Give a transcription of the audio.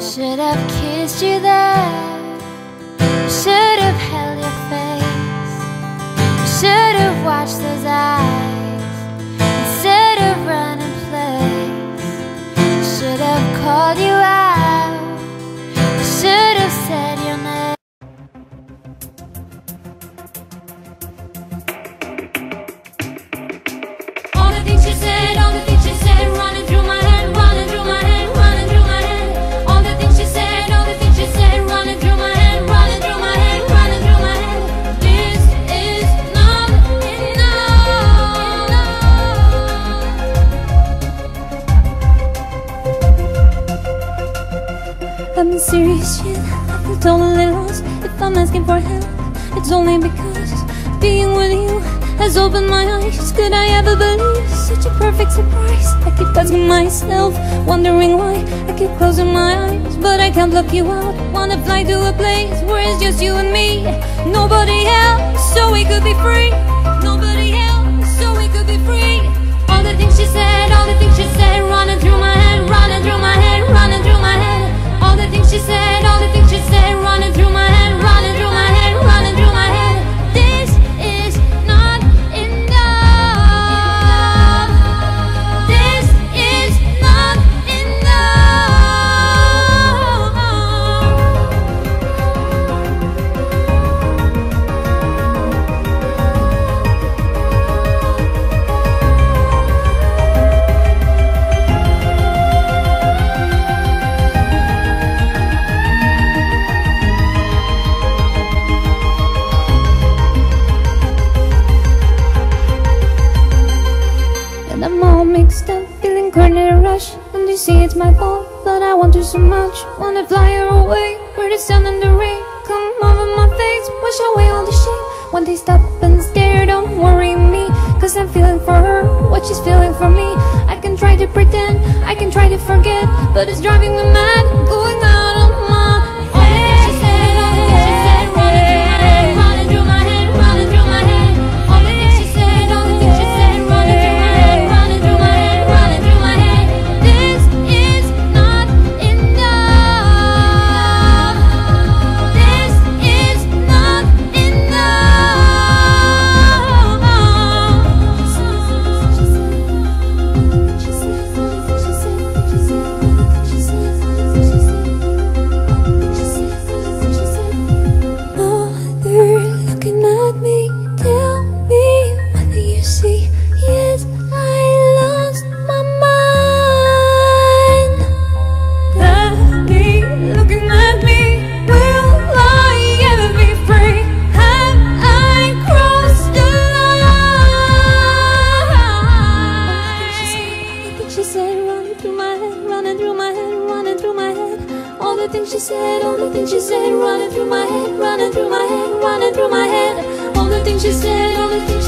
Should have kissed you there. Should I'm in serious shit. I totally lost. If I'm asking for help, it's only because being with you has opened my eyes. Could I ever believe such a perfect surprise? I keep asking myself, wondering why I keep closing my eyes, but I can't block you out. Wanna fly to a place where it's just you and me, nobody else, so we could be free. Mixed up, feeling a rush And they say it's my fault, but I want you so much. Wanna fly her away, where the sun and the rain Come over my face, wash away all the shame. When they stop and stare, don't worry me Cause I'm feeling for her, what she's feeling for me. I can try to pretend, I can try to forget But it's driving me mad, All the things she said, all the things she said, running through my head, running through my head, running through my head. All the things she said, all the things she